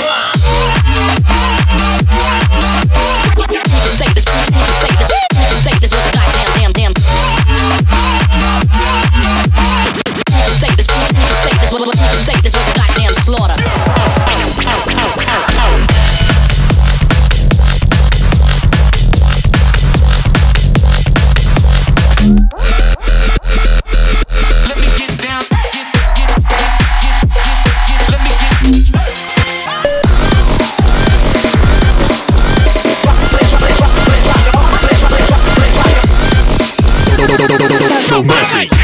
Wow. Lionel Messi.